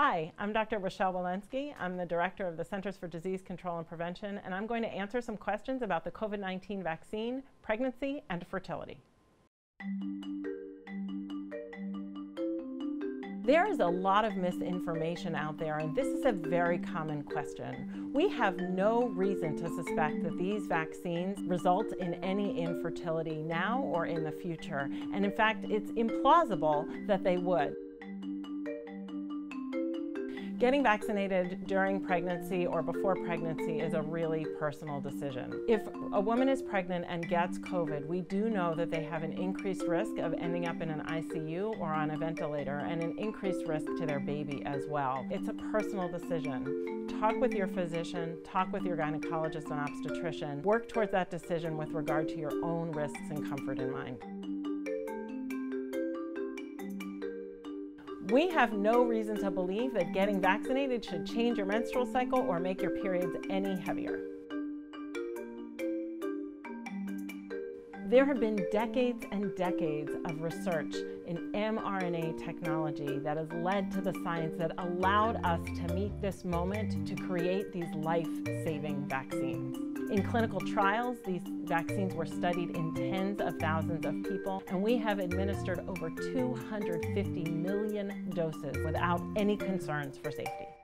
Hi, I'm Dr. Rochelle Walensky. I'm the director of the Centers for Disease Control and Prevention, and I'm going to answer some questions about the COVID 19 vaccine, pregnancy, and fertility. There is a lot of misinformation out there, and this is a very common question. We have no reason to suspect that these vaccines result in any infertility now or in the future, and in fact, it's implausible that they would. Getting vaccinated during pregnancy or before pregnancy is a really personal decision. If a woman is pregnant and gets COVID, we do know that they have an increased risk of ending up in an ICU or on a ventilator and an increased risk to their baby as well. It's a personal decision. Talk with your physician, talk with your gynecologist and obstetrician. Work towards that decision with regard to your own risks and comfort in mind. We have no reason to believe that getting vaccinated should change your menstrual cycle or make your periods any heavier. There have been decades and decades of research in mRNA technology that has led to the science that allowed us to meet this moment to create these life-saving vaccines. In clinical trials, these vaccines were studied in tens of thousands of people, and we have administered over 250 million doses without any concerns for safety.